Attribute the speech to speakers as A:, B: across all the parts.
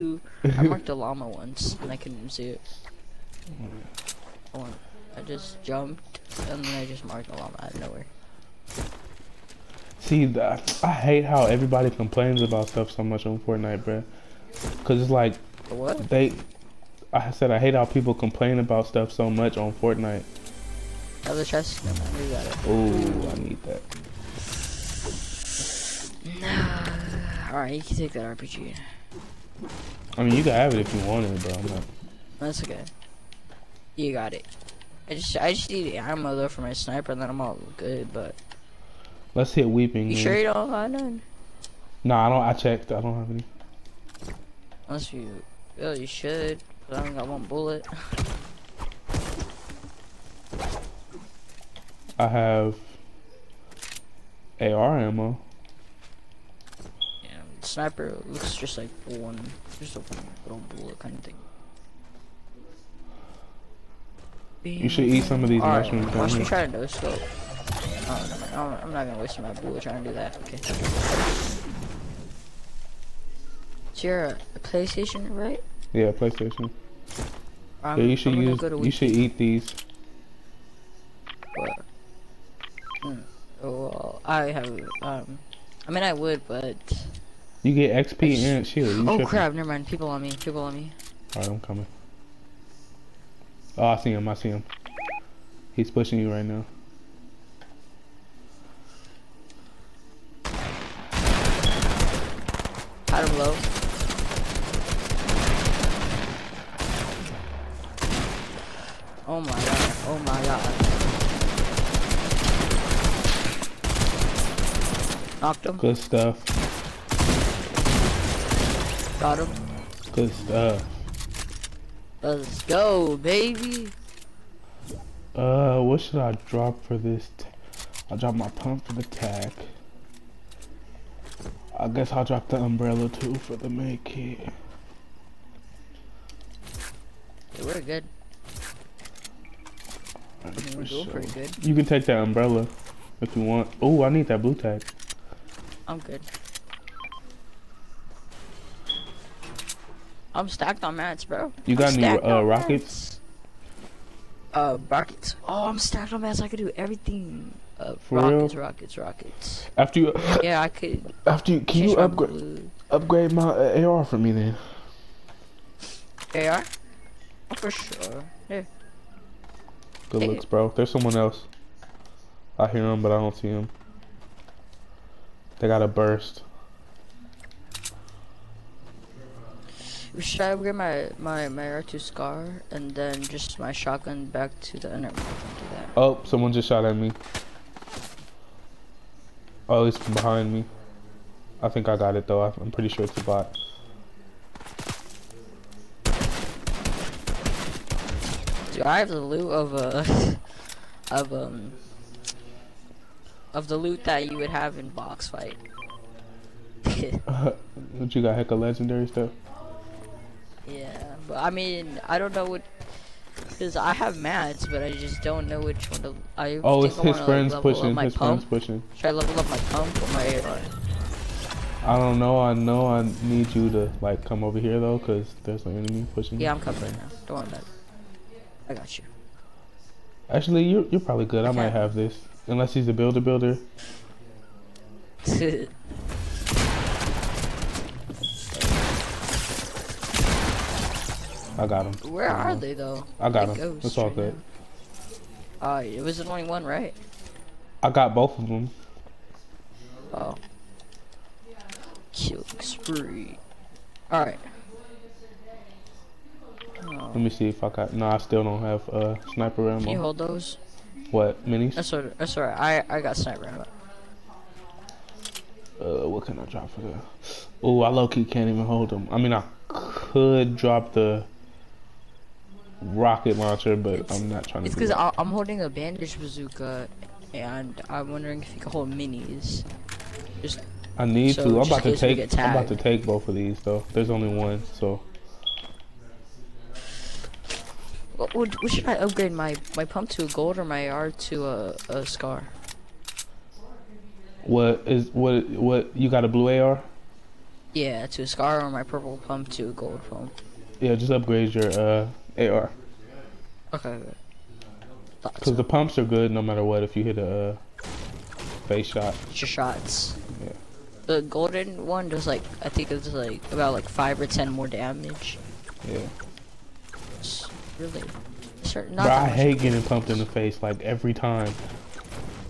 A: I marked a llama once and I couldn't see it. I just jumped and then I just marked a llama out of nowhere.
B: See, that, I hate how everybody complains about stuff so much on Fortnite, bro. Cause it's like
A: what?
B: They, I said I hate how people complain about stuff so much on Fortnite.
A: Other chest, no man, got it.
B: Ooh, I need that.
A: Alright, you can take that RPG.
B: I mean, you can have it if you want it, but I'm not.
A: That's okay. You got it. I just, I just need ammo though for my sniper, and then I'm all good. But
B: let's hit weeping.
A: You
B: man.
A: sure you don't have none?
B: No, I don't. I checked. I don't have any.
A: Unless you, well, you should. But I only got one bullet.
B: I have AR ammo.
A: Sniper looks just like one, just a little bullet kind of thing.
B: You should eat some of these
A: All
B: mushrooms.
A: Right, try to no scope. Oh, no, I'm not gonna waste my bullet trying to do that. Okay. So you're a, PlayStation, right?
B: Yeah, PlayStation.
A: I'm,
B: yeah, you should use.
A: you
B: should eat these.
A: What? Mm. Well, I have. Um, I mean, I would, but.
B: You get XP and shield. You
A: oh crap! Never mind. People on me. People on me.
B: Alright, I'm coming. Oh, I see him. I see him. He's pushing you right now.
A: Had him low. Oh my god. Oh my god. Knocked him.
B: Good stuff.
A: Got him.
B: Good stuff.
A: Let's go, baby.
B: Uh, what should I drop for this? I'll drop my pump for the tack. I guess I'll drop the umbrella too for the med kit.
A: Yeah, we're good. I mean, we're doing pretty good.
B: You can take that umbrella if you want. Oh, I need that blue tag.
A: I'm good. I'm stacked on mats, bro.
B: You got any uh, rockets?
A: Uh, rockets. Oh, I'm stacked on mats. I could do everything. Uh, rockets, rockets, rockets.
B: After you,
A: yeah, I could.
B: After you, can you upgrade upgrade my uh, AR for me then?
A: AR? Oh, for sure. Here.
B: Good looks, bro. There's someone else. I hear him, but I don't see him. They got a burst.
A: Should I upgrade my my my R2 scar and then just my shotgun back to the inner?
B: Oh, someone just shot at me. Oh, it's behind me. I think I got it though. I'm pretty sure it's a bot.
A: Dude, I have the loot of uh of um of the loot that you would have in box fight.
B: what you got? Heck of legendary stuff.
A: But I mean, I don't know what. Because I have mats, but I just don't know which one to. I
B: oh, it's his friends pushing. His
A: pump.
B: friends pushing.
A: Should I level up my pump or my AR?
B: I don't know. I know I need you to like come over here though, cause there's an enemy pushing.
A: Yeah, I'm coming right now. Don't worry about it. I got you.
B: Actually, you're you're probably good. I might have this, unless he's a builder builder. I got him.
A: Where are they though?
B: I got him. It's all good.
A: Uh, it was the only one, right?
B: I got both of them.
A: Oh. Kill spree. Alright.
B: Oh. Let me see if I got. No, I still don't have uh sniper ammo.
A: Can you hold those?
B: What minis?
A: That's what. That's alright. I I got sniper ammo.
B: Uh, what can I drop for that? Oh, I low key can't even hold them. I mean, I could drop the rocket launcher, but it's, I'm not trying
A: to. It's because I'm holding a bandage bazooka, and I'm wondering if you can hold minis. Just.
B: I need so to. I'm about to take. I'm about to take both of these though. There's only one, so.
A: What, what, what should I upgrade my my pump to a gold or my R to a, a scar?
B: What is what what you got a blue AR?
A: Yeah, to a scar or my purple pump to a gold pump.
B: Yeah, just upgrade your uh, AR.
A: Okay.
B: Because the pumps are good no matter what if you hit a uh, face shot.
A: It's your shots.
B: Yeah.
A: The golden one does like I think it's like about like five or ten more damage.
B: Yeah.
A: It's really certain.
B: Bro, I hate getting pumped in the face like every time.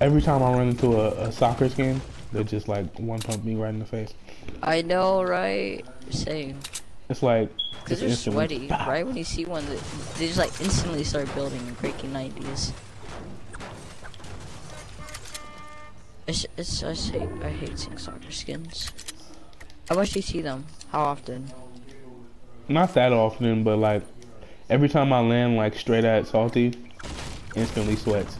B: Every time I run into a, a soccer game, they just like one pump me right in the face.
A: I know, right? Same.
B: It's like
A: Because they're sweaty, right? When you see one, that they just like instantly start building and breaking 90s. It's, it's, I hate, I hate seeing soccer skins. How much do you see them? How often?
B: Not that often, but like every time I land like straight at salty, instantly sweats.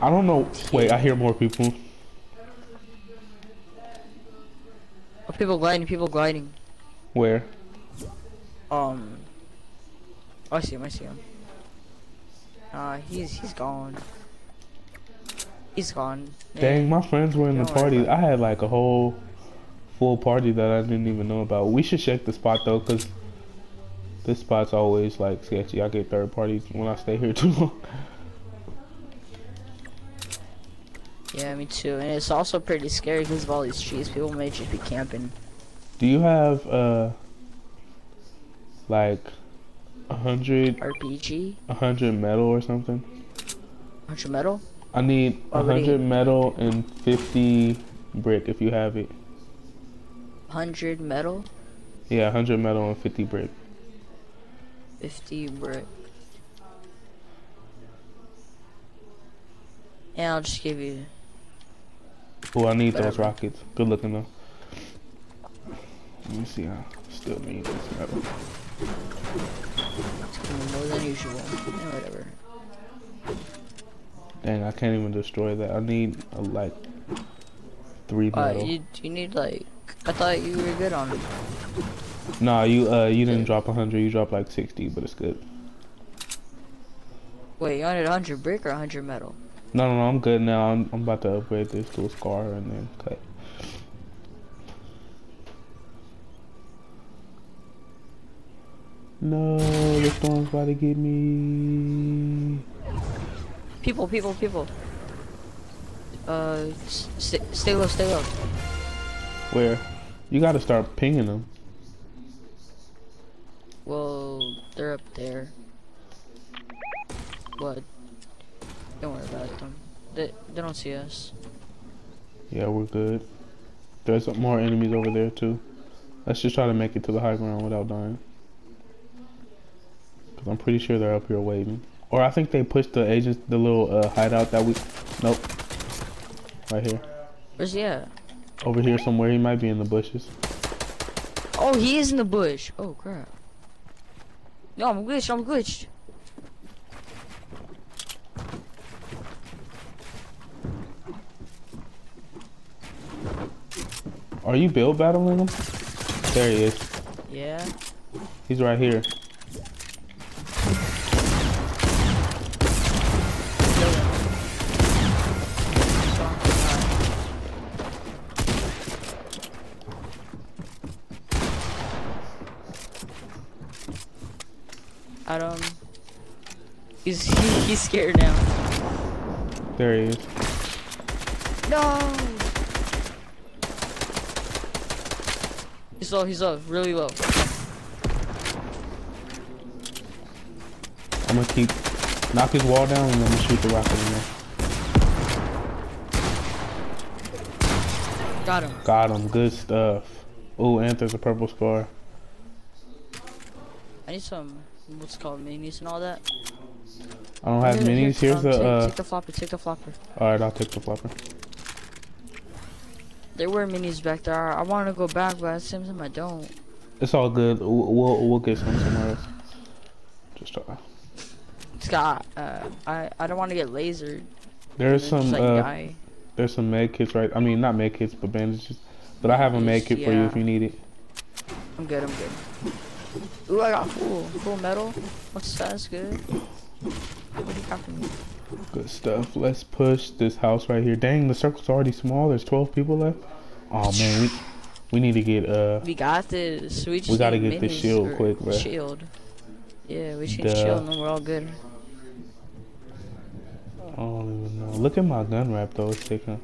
B: I don't know. Wait, I hear more people.
A: Oh, people gliding, people gliding.
B: Where?
A: Um. Oh, I see him, I see him. Uh, he's, he's gone. He's gone. Yeah.
B: Dang, my friends were in the
A: Don't
B: party. I had like a whole full party that I didn't even know about. We should check the spot though, cause this spot's always like sketchy. I get third parties when I stay here too long.
A: Yeah, me too. And it's also pretty scary because of all these trees. People may just be camping.
B: Do you have uh like a hundred
A: RPG?
B: a hundred metal or something?
A: Of metal?
B: I need a hundred metal and fifty brick if you have it.
A: 100 metal?
B: Yeah, hundred metal and fifty brick.
A: 50 brick. Yeah, I'll just give you.
B: Oh, I need those rockets. Good looking though. Let me see. I still need this metal.
A: It's more than usual. Yeah, whatever.
B: Dang, I can't even destroy that. I need uh, like three
A: Uh,
B: metal.
A: you, you need like. I thought you were good on it.
B: Nah, you uh you didn't drop a hundred. You dropped like sixty, but it's good.
A: Wait, you wanted 100 brick or 100 metal?
B: No, no, no. I'm good now. I'm, I'm about to upgrade this to a scar and then cut. No, the storm's about to get me.
A: People, people, people. Uh, s- stay, stay low, stay low.
B: Where? You gotta start pinging them.
A: Well, they're up there. What? Don't worry about them. They, they don't see us.
B: Yeah, we're good. There's more enemies over there too. Let's just try to make it to the high ground without dying. Cause I'm pretty sure they're up here waiting. Or I think they pushed the agents, the little uh, hideout that we. Nope. Right here.
A: Where's he at?
B: Over here somewhere. He might be in the bushes.
A: Oh, he is in the bush. Oh, crap. No, I'm glitched, I'm glitched.
B: Are you build battling him? There he is.
A: Yeah.
B: He's right here.
A: Kill him. Strong guy. Adam. Um, he's he's scared now.
B: There he is.
A: No. He's low. He's low. Really low.
B: I'm gonna keep knock his wall down and I'm gonna shoot the rocket in there.
A: Got him.
B: Got him. Good stuff. Ooh, and there's a purple scar.
A: I need some. What's called minis and all that.
B: I don't have
A: Here, here,
B: minis. Here's
A: um,
B: the.
A: take,
B: Uh,
A: take the flopper. Take the flopper.
B: all right, I'll take the flopper.
A: There were minis back there. I want to go back, but it seems like I don't.
B: It's all good. We'll we'll, we'll get some somewhere else. Just try.
A: Scott, uh, I I don't want to get lasered.
B: There's some
A: like,
B: uh, there's some med kits right. I mean, not med kits, but bandages. But I have a med kit for you if you need it.
A: I'm good. I'm good. Ooh, I got full full metal. What's that? That's good. What do you got for me?
B: Good stuff. Let's push this house right here. Dang, the circle's already small. There's 12 people left. Oh man, we We need to get uh.
A: We got this. We, just
B: We gotta get the shield quick, bruh.
A: Shield. Yeah, we should
B: Duh.
A: shield and we're all good.
B: I don't even know. Look at my gun wrap though. It's taking.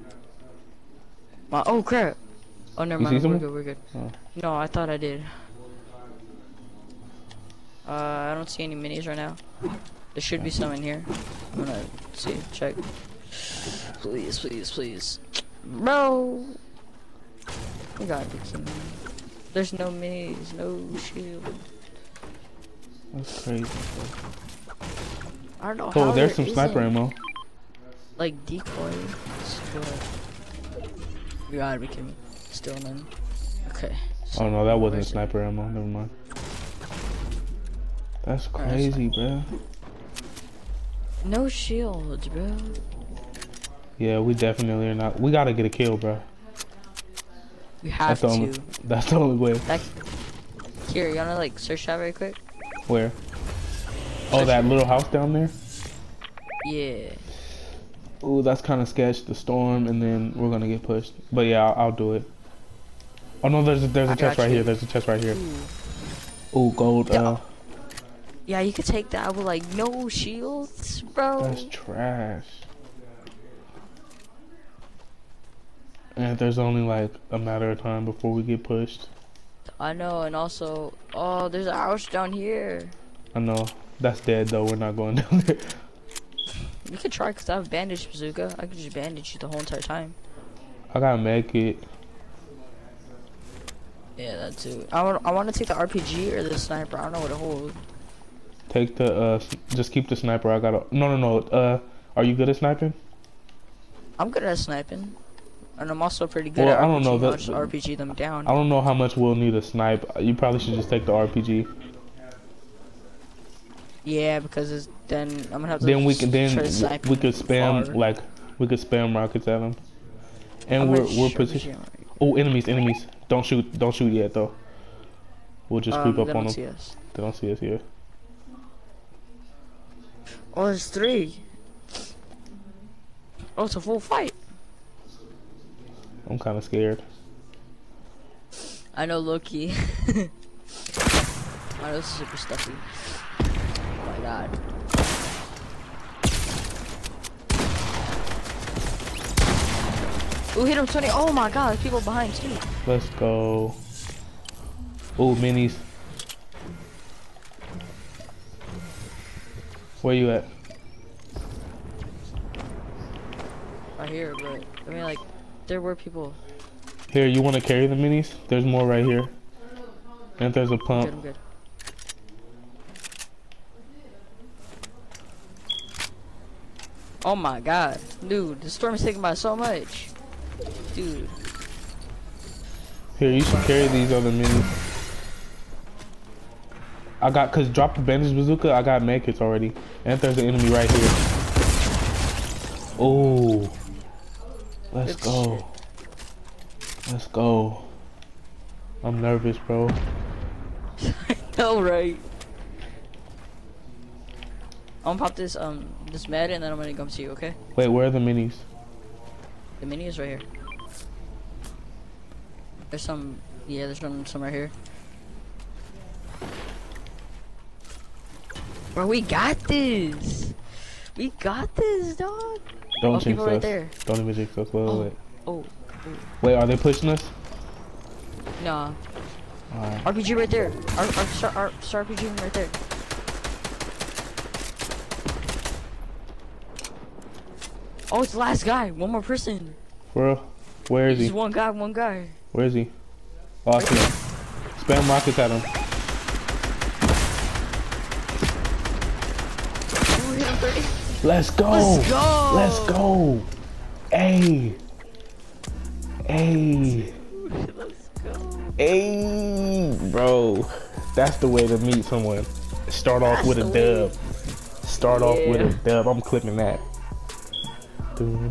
A: My, oh crap. Oh, never
B: You
A: mind. We're good. We're good.
B: Oh.
A: No, I thought I did. Uh, I don't see any minis right now. There should be some in here. I'm gonna see. Check. Please, please, please. Bro! You gotta be kidding me. There's no minis, no shield.
B: That's crazy.
A: I don't know how
B: Oh, there's
A: there
B: some sniper ammo.
A: Like decoy. You gotta be kidding me. Still none. Okay.
B: Oh no, that wasn't
A: it?
B: sniper ammo. Never mind. That's crazy, bro.
A: No shields, bro.
B: Yeah, we definitely are not. We gotta get a kill, bro.
A: We have
B: That's the
A: to.
B: only. That's the only way.
A: That, here, you wanna like search that very quick?
B: Where? Oh, that little house down there.
A: Yeah.
B: Ooh, that's kind of sketch. The storm, and then we're gonna get pushed. But yeah, I'll, I'll do it. Oh no, there's a, there's a
A: I
B: chest right
A: you.
B: here. There's a chest right here.
A: Ooh.
B: Ooh, gold.
A: Yeah.
B: Uh,
A: Yeah, you could take that with like no shields, bro.
B: that's trash. And there's only like a matter of time before we get pushed.
A: I know, and also, oh, there's a house down here.
B: I know. That's dead though. We're not going down there.
A: You could try, cause I have bandage bazooka. I could just bandage you the whole entire time.
B: I got to make it.
A: Yeah, that too. I want, I want to take the RPG or the sniper. I don't know what to hold.
B: Take the uh, just keep the sniper. I gotta. No, no, no. Uh, are you good at sniping?
A: I'm good at sniping, and I'm also pretty good
B: Well,
A: at
B: I
A: RPG.
B: don't know,
A: I'll just RPG them down.
B: I don't know how much we'll need a snipe. You probably should just take the RPG.
A: Yeah, because it's, then I'm gonna have to.
B: Then we can then
A: try to
B: w-
A: snipe
B: we could spam
A: far.
B: like we could spam rockets at them. And
A: How
B: we're we're positioned. Oh, enemies, enemies! Don't shoot, don't shoot yet though. We'll just
A: Um,
B: creep up
A: they
B: on
A: don't
B: them.
A: see us.
B: They don't see us here.
A: Oh, it's three. Oh, it's a full fight.
B: I'm kind of scared.
A: I know low key. I know this is super stuffy. Oh my god. Ooh, hit him 20. Oh my god, there's people behind too.
B: Let's go. Oh, minis. Where you at?
A: Right here, but I mean, like, there were people.
B: Here, you want to carry the minis? There's more right here. And there's a
A: I'm
B: pump.
A: good, I'm good. Oh my god. Dude, the storm is taking by so much. Dude.
B: Here, you should carry these other minis. I got, cause drop the bandage bazooka. I got medkits already, and there's an enemy right here. Oh, let's go. Let's go. I'm nervous, bro.
A: no, right. I'm gonna pop this um this med and then I'm gonna come see you, okay?
B: Wait, where are the minis?
A: The mini is right here. There's some yeah, there's some some right here. Bro, we got this. We got this, dog.
B: Don't
A: Oh,
B: jinx
A: people right
B: us.
A: there.
B: Don't even jinx us. Wait, wait,
A: oh, oh.
B: wait.
A: Oh,
B: Wait, are they pushing us?
A: nah. RPG right there. Our, our, star, star RPG right there. Oh, it's the last guy. One more person.
B: Bro? Where is he?
A: Just one guy, one guy.
B: Where is he? Oh, I see him. Spam rockets at him. Let's go.
A: Let's go.
B: Let's go. Hey. Hey.
A: Let's go.
B: Hey, bro. That's the way to meet someone. Start off
A: That's
B: with a
A: way.
B: dub. Start off with a dub. I'm clipping that. Dude.